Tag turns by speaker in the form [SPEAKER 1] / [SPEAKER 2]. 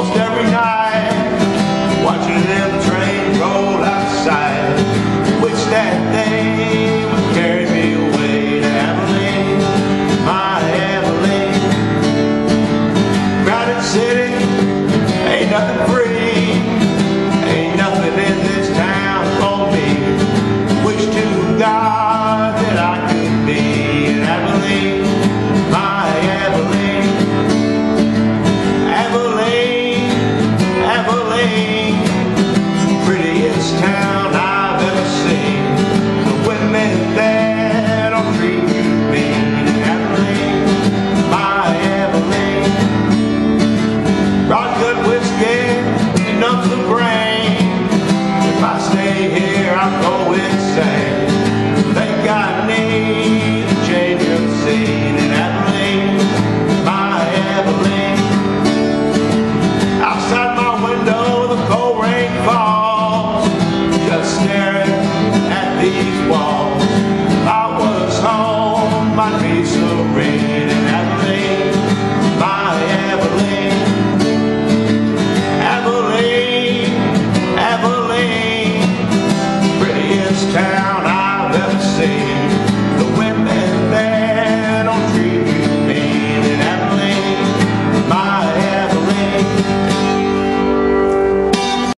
[SPEAKER 1] almost every night Watching them train roll outside Wish that they would carry me away to Abilene, my Abilene. Crowded city, ain't nothing free Ain't nothing in this town for me. Wish to God getting the brain. If I stay here, I'll go insane. They got me scene in Abilene, my Abilene. Outside my window, the cold rain falls, just staring at these walls. I was home, I'd